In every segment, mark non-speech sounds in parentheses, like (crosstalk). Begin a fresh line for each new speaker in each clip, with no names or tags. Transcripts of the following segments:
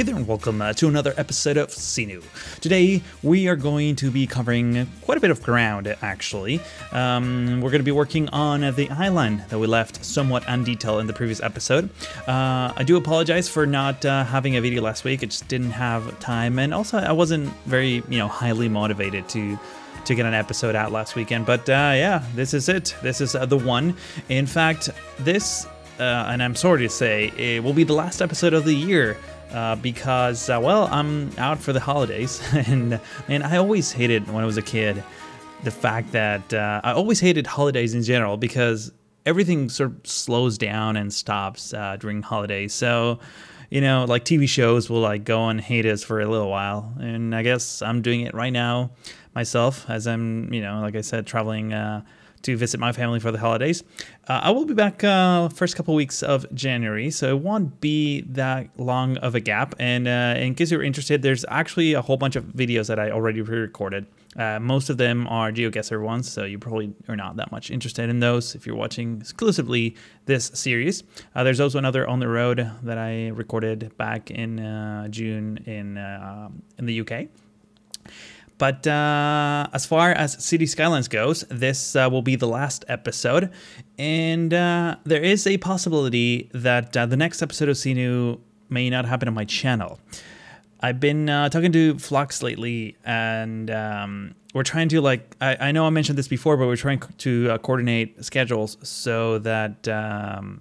Hey there and welcome uh, to another episode of Seenu. Today we are going to be covering quite a bit of ground actually. Um, we're going to be working on the island that we left somewhat undetailed in the previous episode. Uh, I do apologize for not uh, having a video last week, I just didn't have time and also I wasn't very, you know, highly motivated to to get an episode out last weekend. But uh, yeah, this is it. This is uh, the one. In fact, this, uh, and I'm sorry to say, it will be the last episode of the year. Uh, because uh, well, I'm out for the holidays, (laughs) and and I always hated when I was a kid the fact that uh, I always hated holidays in general because everything sort of slows down and stops during holidays. So you know, like TV shows will like go on hiatus for a little while, and I guess I'm doing it right now myself as I'm, you know, like I said, traveling uh, to visit my family for the holidays. Uh, I will be back uh, first couple weeks of January, so it won't be that long of a gap. And uh, in case you're interested, there's actually a whole bunch of videos that I already pre-recorded. Uh, most of them are GeoGuessr ones, so you probably are not that much interested in those if you're watching exclusively this series. Uh, there's also another on the road that I recorded back in June in in the UK. But uh, as far as City Skylines goes, this uh, will be the last episode. And uh, there is a possibility that uh, the next episode of Seenu may not happen on my channel. I've been uh, talking to Flux lately, and um, we're trying to, like, I, I, know I mentioned this before, but we're trying to uh, coordinate schedules so that. Um,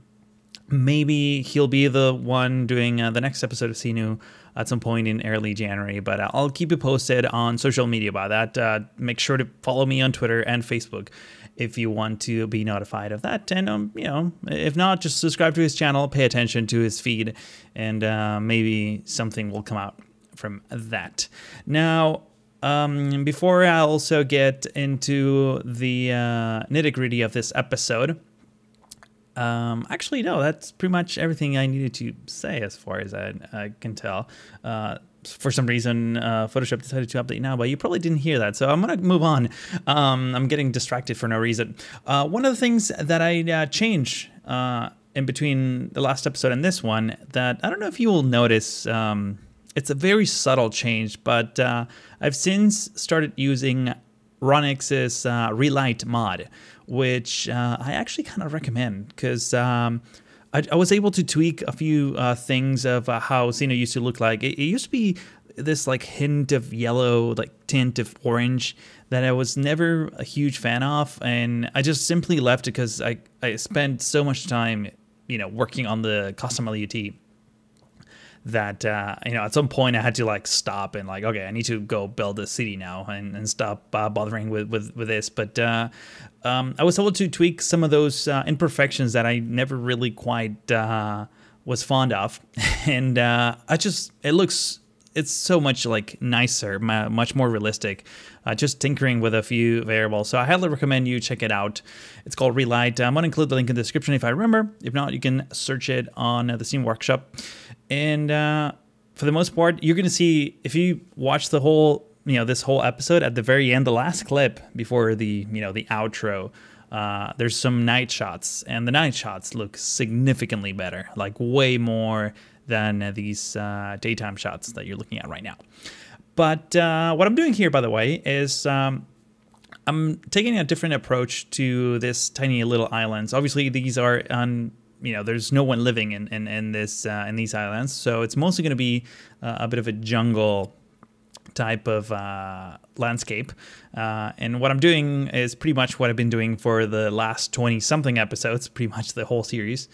maybe he'll be the one doing the next episode of Seenu at some point in early January. But uh, I'll keep you posted on social media about that. Uh, make sure to follow me on Twitter and Facebook if you want to be notified of that. And, um, you know, if not, just subscribe to his channel, pay attention to his feed, and uh, maybe something will come out from that. Now, um, before I also get into the uh, nitty gritty of this episode, um, actually, no, that's pretty much everything I needed to say as far as I, I can tell. Uh, for some reason, uh, Photoshop decided to update now, but you probably didn't hear that. So I'm going to move on. Um, I'm getting distracted for no reason. Uh, one of the things that I uh, changed uh, in between the last episode and this one that I don't know if you will notice. Um, it's a very subtle change, but uh, I've since started using Ronyx's uh, Relight mod, which uh, I actually kind of recommend because um, I, I, was able to tweak a few uh, things of uh, how Seenu used to look like. It, it, used to be this like hint of yellow, like tint of orange that I was never a huge fan of, and I just simply left it because I I spent so much time, you know, working on the custom LUT that uh, you know at some point I had to like stop and like okay I need to go build a city now and, and stop uh, bothering with, with with this. But uh, um, I was able to tweak some of those uh, imperfections that I never really quite uh, was fond of. (laughs) And uh, I just it looks it's so much like nicer much more realistic just tinkering with a few variables. So I highly recommend you check it out. It's called Relight. I'm gonna include the link in the description if I remember. If not you can search it on the Steam Workshop and uh, for the most part, you're gonna see if you watch the whole, you know, this whole episode at the very end, the last clip before the, you know, the outro. Uh, there's some night shots, and the night shots look significantly better, like way more than these uh, daytime shots that you're looking at right now. But uh, what I'm doing here, by the way, is um, I'm taking a different approach to this tiny little islands. Obviously, these are on you know there's no one living in in, in this uh, in these islands. So it's mostly going to be uh, a bit of a jungle type of uh, landscape. Uh, and what i'm doing is pretty much what i've been doing for the last 20 something episodes (laughs) pretty much the whole series.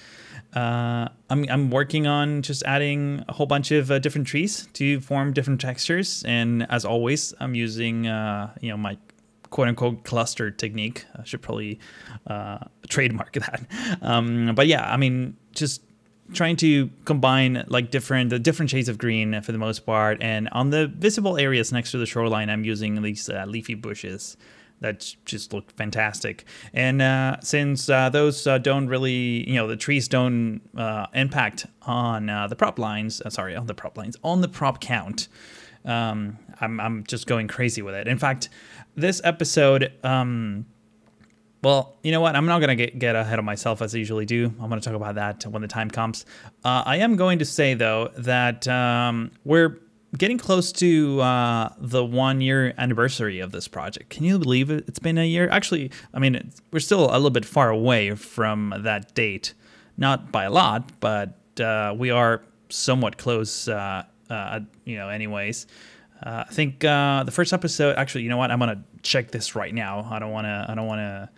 Uh, I'm, I'm working on just adding a whole bunch of uh, different trees to form different textures. And as always i'm using you know my quote unquote cluster technique. I should probably uh, trademark (laughs) that. Um, but yeah, I mean, just trying to combine like different the different shades of green for the most part. And on the visible areas next to the shoreline, I'm using these uh, leafy bushes that just look fantastic. And uh, since uh, those uh, don't really, you know, the trees don't uh, impact on uh, the prop lines, uh, sorry, on the prop lines, on the prop count, um, I'm, I'm just going crazy with it. In fact, this episode, um, well, you know what? I'm not going to get, ahead of myself as I usually do. I'm going to talk about that when the time comes. Uh, I am going to say, though, that um, we're getting close to uh, the one year anniversary of this project. Can you believe it? It's been a year. Actually, I mean, we're still a little bit far away from that date. Not by a lot, but uh, we are somewhat close, uh, uh you know, anyways. Uh, I think uh, the first episode. Actually, you know what? I'm gonna check this right now. I don't wanna. I don't wanna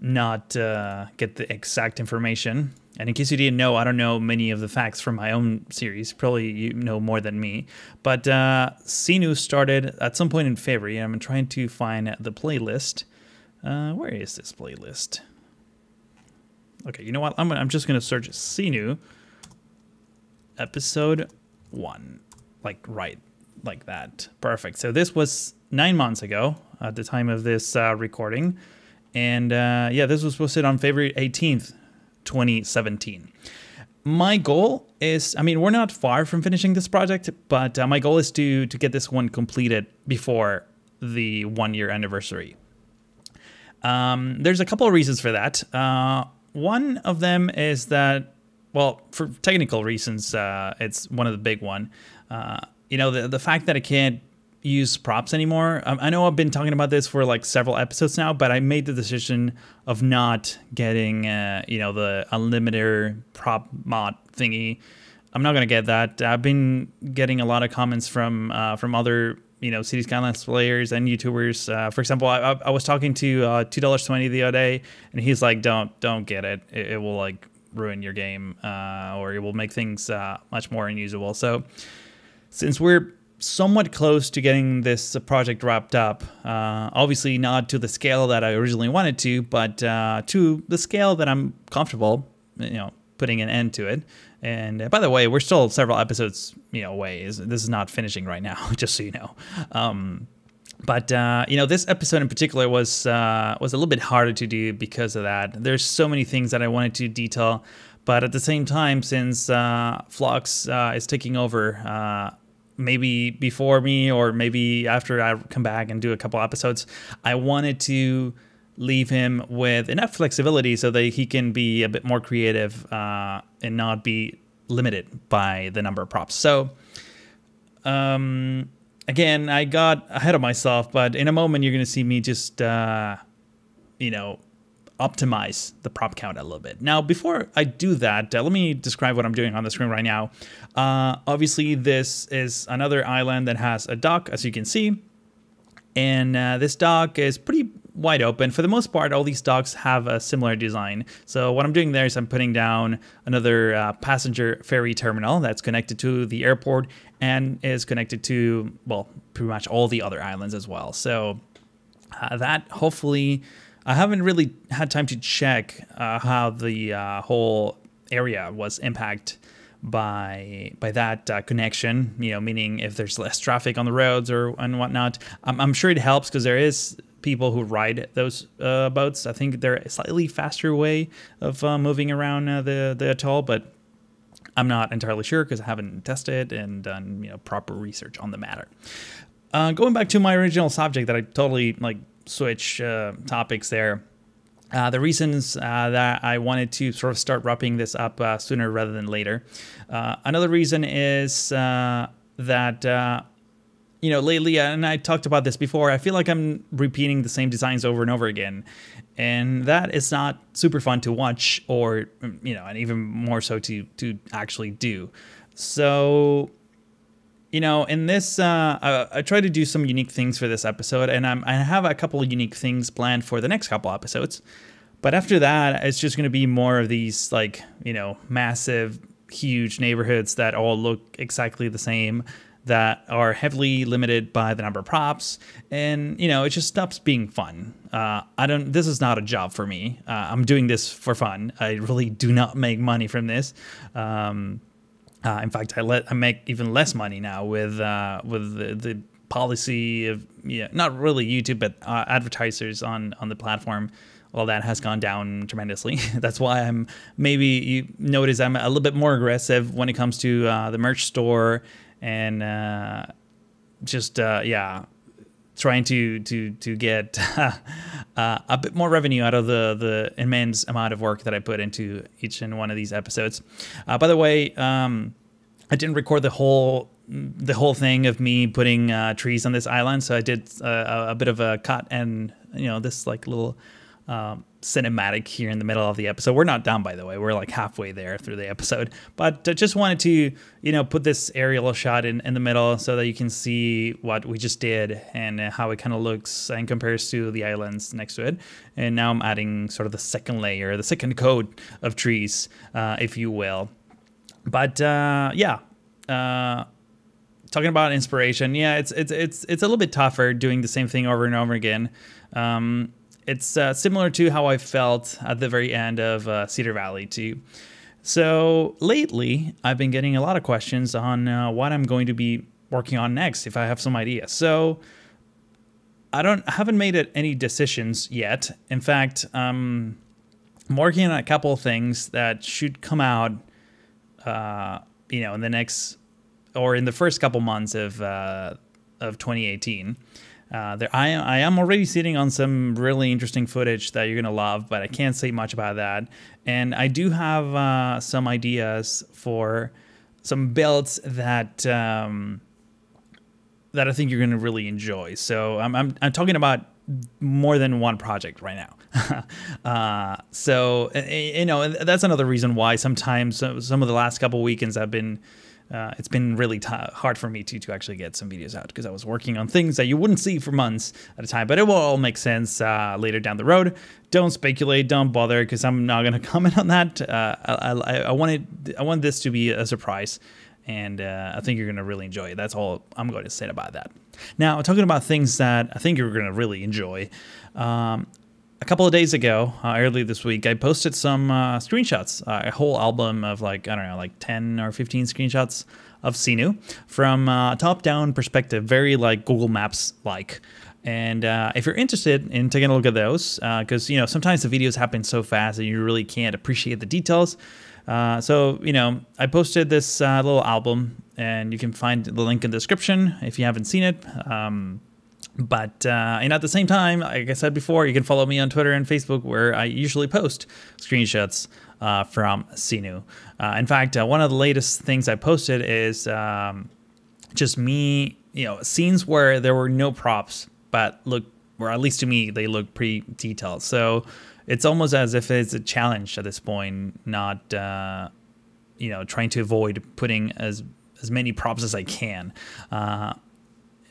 not uh, get the exact information. And in case you didn't know, I don't know many of the facts from my own series. Probably you know more than me. But uh, Seenu started at some point in February. I'm trying to find the playlist. Uh, where is this playlist? Okay, you know what? I'm, I'm just going to search Seenu episode one. Like, right, like that. Perfect. So this was nine months ago at the time of this uh, recording. And uh, yeah, this was posted on February 18th, 2017. My goal is, I mean, we're not far from finishing this project, but uh, my goal is to to get this one completed before the one year anniversary. Um, there's a couple of reasons for that. Uh, one of them is that, well, for technical reasons, uh, it's one of the big one. Uh, you know, the the fact that I can't use props anymore. Um, I know I've been talking about this for like several episodes now, but I made the decision of not getting, uh, you know, the unlimited prop mod thingy. I'm not gonna get that. I've been getting a lot of comments from uh, from other you know City Skylines players and YouTubers. Uh, for example, I, I, was talking to uh, two dollars twenty the other day, and he's like, "Don't don't get it. It, it will like ruin your game, uh, or it will make things uh, much more unusable." So since we're somewhat close to getting this project wrapped up. Uh, obviously, not to the scale that I originally wanted to, but uh, to the scale that I'm comfortable, you know, putting an end to it. And uh, by the way, we're still several episodes, you know, away. This is not finishing right now, (laughs) just so you know. Um, but uh, you know, this episode in particular was uh, was a little bit harder to do because of that. There's so many things that I wanted to detail, but at the same time, since uh, Flux uh, is taking over, uh, maybe before me or maybe after I come back and do a couple episodes, I wanted to leave him with enough flexibility so that he can be a bit more creative uh, and not be limited by the number of props. So, um, again, I got ahead of myself, but in a moment, you're going to see me just, uh, you know, optimize the prop count a little bit. Now, before I do that, uh, let me describe what I'm doing on the screen right now. Uh, obviously, this is another island that has a dock, as you can see. And uh, this dock is pretty wide open. For the most part, all these docks have a similar design. So what I'm doing there is I'm putting down another uh, passenger ferry terminal that's connected to the airport and is connected to, well, pretty much all the other islands as well. So uh, that hopefully I haven't really had time to check uh, how the uh, whole area was impacted by by that uh, connection. You know, meaning if there's less traffic on the roads or and whatnot. I'm, I'm sure it helps because there is people who ride those uh, boats. I think they're a slightly faster way of uh, moving around uh, the the atoll, but. I'm not entirely sure because I haven't tested and done you know proper research on the matter. going back to my original subject that I totally like switch uh, topics there. Uh, the reasons uh, that I wanted to sort of start wrapping this up uh, sooner rather than later. Uh, another reason is uh, that, you know, lately, and I talked about this before, I feel like I'm repeating the same designs over and over again. And that is not super fun to watch or, you know, and even more so to, to actually do. So you know, in this, uh, I, I try to do some unique things for this episode, and I'm, I have a couple unique things planned for the next couple episodes. But after that, it's just going to be more of these, like, you know, massive, huge neighborhoods that all look exactly the same, that are heavily limited by the number of props, and you know, it just stops being fun. Uh, I don't. This is not a job for me. Uh, I'm doing this for fun. I really do not make money from this. Um, uh, in fact, I let I make even less money now with uh, with the, the, policy of yeah, not really YouTube, but uh, advertisers on on the platform. Well, that has gone down tremendously. (laughs) That's why I'm maybe you notice I'm a little bit more aggressive when it comes to uh, the merch store and uh, just uh, yeah, trying to to to get (laughs) uh, a bit more revenue out of the the immense amount of work that I put into each and one of these episodes. Uh, by the way, um, I didn't record the whole the whole thing of me putting uh, trees on this island, so I did uh, a, a, bit of a cut and you know this like little. Um, cinematic here in the middle of the episode. We're not done, by the way. We're like halfway there through the episode. But I just wanted to, you know, put this aerial shot in, in the middle so that you can see what we just did and how it kind of looks and compares to the islands next to it. And now I'm adding sort of the second layer, the second coat of trees, uh, if you will. But uh, yeah. Uh, talking about inspiration, yeah, it's it's it's it's a little bit tougher doing the same thing over and over again. Um, it's uh, similar to how I felt at the very end of uh, Cedar Valley too. So lately, I've been getting a lot of questions on uh, what I'm going to be working on next if I have some ideas. So I don't I haven't made it any decisions yet. In fact, um, I'm working on a couple things that should come out, uh, you know, in the next or in the first couple months of uh, of 2018. Uh, there, I, I am already sitting on some really interesting footage that you're gonna love, but I can't say much about that. And I do have uh, some ideas for some builds that um, that I think you're gonna really enjoy. So I'm, I'm, I'm talking about more than one project right now. (laughs) uh, so you know that's another reason why sometimes some of the last couple weekends I've been uh, it's been really t- hard for me to to actually get some videos out because I was working on things that you wouldn't see for months at a time. But it will all make sense uh, later down the road. Don't speculate, don't bother, because I'm not going (laughs) to comment on that. Uh, I, I, I, wanted I want this to be a surprise, and uh, I think you're going to really enjoy it. That's all I'm going to say about that. Now, talking about things that I think you're going to really enjoy. Um, a couple of days ago, uh, early this week, I posted some uh, screenshots, uh, a whole album of like, I don't know, like 10 or 15 screenshots of Seenu from uh, top down perspective, very like Google Maps like. And uh, if you're interested in taking a look at those, because, uh, you know, sometimes the videos happen so fast that you really can't appreciate the details. so, you know, I posted this little album and you can find the link in the description if you haven't seen it. Um, but uh, and at the same time, like I said before, you can follow me on Twitter and Facebook, where I usually post screenshots uh, from Seenu. Uh, in fact, uh, one of the latest things I posted is um, just me, you know, scenes where there were no props, but look, or at least to me, they look pretty detailed. So it's almost as if it's a challenge at this point, not uh, you know trying to avoid putting as as many props as I can. Uh,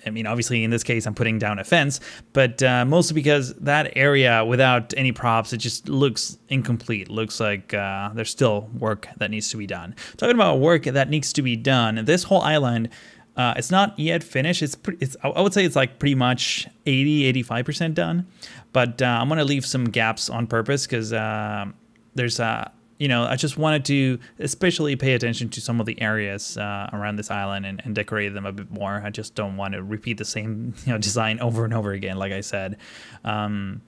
I mean, obviously in this case, I'm putting down a fence, but uh, mostly because that area without any props, it just looks incomplete. Looks like uh, there's still work that needs to be done. Talking about work that needs to be done, this whole island, uh, it's not yet finished. It's, pretty, it's I would say it's like pretty much 80, 85% done, but uh, I'm gonna leave some gaps on purpose because uh, there's a uh, you know, I just wanted to especially pay attention to some of the areas uh, around this island and, and, decorate them a bit more. I just don't want to repeat the same (laughs) you know design over and over again. Like I said, um,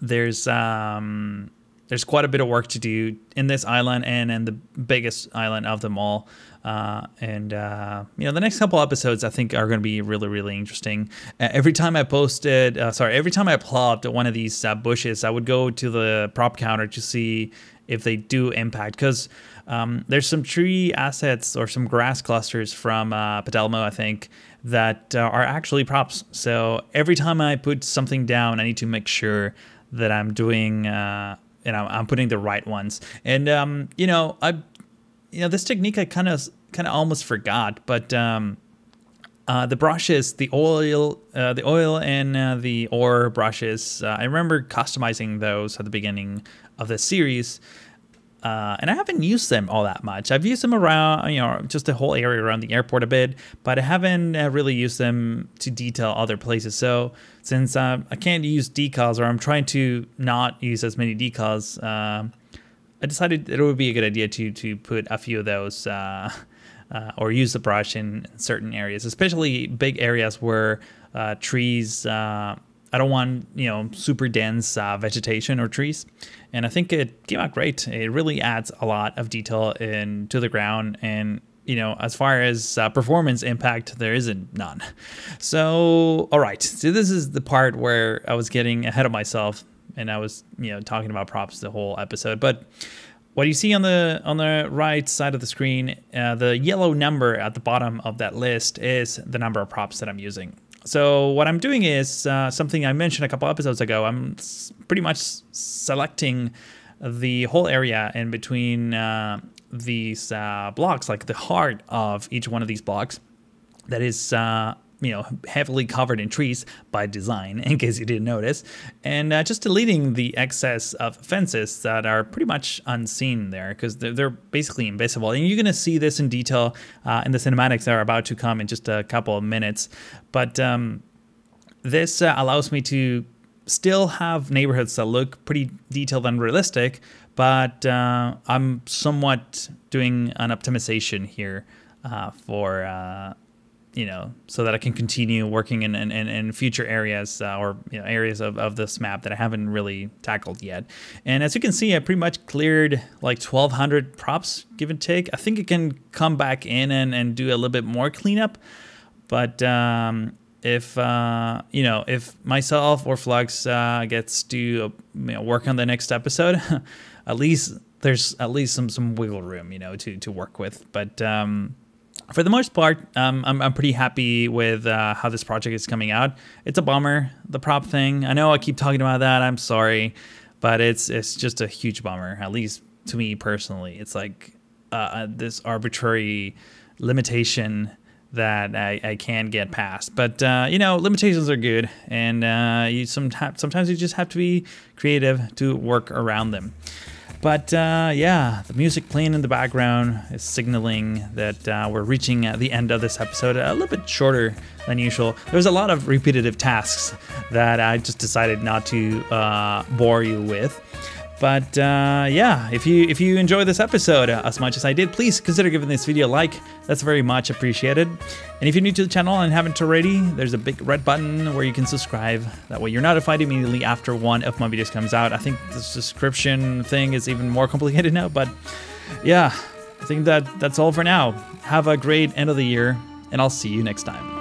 there's um, there's quite a bit of work to do in this island and and the biggest island of them all. Uh, and uh, you know, the next couple episodes I think are going to be really, really interesting. Uh, every time I posted, uh, sorry, every time I plopped one of these uh, bushes, I would go to the prop counter to see if they do impact because um, there's some tree assets or some grass clusters from uh, Padelmo, I think, that uh, are actually props. So every time I put something down, I need to make sure that I'm doing, uh, you know, I'm putting the right ones. And um, you know, I, you know, this technique I kind of, kind of almost forgot, but. Um, uh, the brushes, the oil, uh, the oil and uh, the ore brushes. Uh, I remember customizing those at the beginning of the series. Uh, and I haven't used them all that much. I've used them around, you know, just the whole area around the airport a bit, but I haven't uh, really used them to detail other places. So since uh, I can't use decals, or I'm trying to not use as many decals, uh, I decided it would be a good idea to to put a few of those uh, or use the brush in certain areas, especially big areas where trees I don't want you know super dense uh, vegetation or trees, and I think it came out great. It really adds a lot of detail into the ground, and you know, as far as uh, performance impact, there isn't none. (laughs) So, all right. So this is the part where I was getting ahead of myself, and I was, you know, talking about props the whole episode. But what you see on the on the right side of the screen, uh, the yellow number at the bottom of that list is the number of props that I'm using. So what I'm doing is uh, something I mentioned a couple episodes ago. I'm pretty much selecting the whole area in between uh, these uh, blocks, like the heart of each one of these blocks, that is uh, you know heavily covered in trees by design, (laughs) in case you didn't notice, and uh, just deleting the excess of fences that are pretty much unseen there because they're, they're, basically invisible. And you're gonna see this in detail uh, in the cinematics that are about to come in just a couple of minutes, but. Um, this uh, allows me to still have neighborhoods that look pretty detailed and realistic, but uh, I'm somewhat doing an optimization here uh, for uh, you know so that I can continue working in in, in future areas uh, or you know, areas of, of this map that I haven't really tackled yet. And as you can see, I pretty much cleared like 1,200 props, give and take. I think it can come back in and, and do a little bit more cleanup, but um, if uh, you know if myself or Flux uh, gets to you know, work on the next episode, (laughs) at least there's at least some some wiggle room you know to to work with. But um, for the most part, um, I'm I'm pretty happy with uh, how this project is coming out. It's a bummer the prop thing. I know I keep talking about that. I'm sorry, but it's it's just a huge bummer. At least to me personally, it's like uh, uh this arbitrary limitation that I, I can get past. But uh, you know, limitations are good, and uh, you sometimes sometimes you just have to be creative to work around them. But uh, yeah, the music playing in the background is signaling that uh, we're reaching the end of this episode a little bit shorter than usual. There's a lot of repetitive tasks that I just decided not to uh, bore you with. But uh, yeah, if you if you enjoy this episode as much as I did, please consider giving this video a like. That's very much appreciated. And if you're new to the channel and haven't already, there's a big red button where you can subscribe. That way you're notified immediately after one of my videos comes out. I think the subscription thing is even more (laughs) complicated now, but yeah, I think that that's all for now. Have a great end of the year, and I'll see you next time.